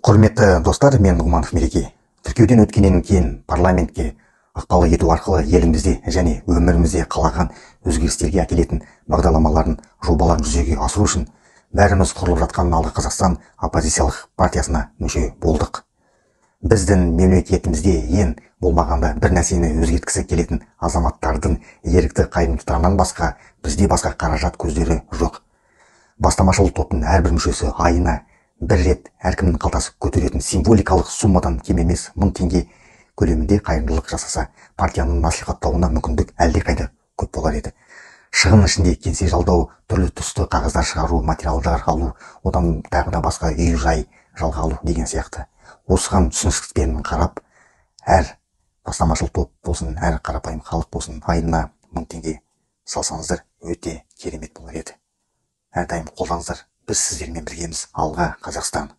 құрметті достар мен нұғманов мереке. Тіркеуден өткеннен кейін парламентке ықпал ету арқылы елімізде және өмірімізде қалаған өзгерістерге әкелетін бағдарламаларын жобаларын жүзеге асыру үшін бәріміз құрылып жатқан алға қазақстан оппозициялық партиясына мүше болдық. Біздің мемлекетімізде ең болмағанда бір нәрсені өзгерткісі келетін азаматтардың ерікті қайырымдылықтарынан басқа бізде басқа қаражат көздері жоқ. Бастамашыл топтың әрбір мүшесі айына бір рет әркімнің қалтасы көтеретін символикалық суммадан кем емес мың теңге көлемінде қайырымдылық жасаса партияның насихаттауына мүмкіндік әлдеқайда көп болар еді. Шығын ішінде кеңсе жалдау түрлі түсті қағаздар шығару материалдар алу одан тағы да басқа үй жай жалға алу деген сияқты. Осыған түсініспен қарап әр бастамашыл топ болсын әр қарапайым халық болсын айына мың теңге салсаңыздар өте керемет болар еді. Әрдайым қолдаңыздар. Біз сіздермен біргеміз. Алға қазақстан.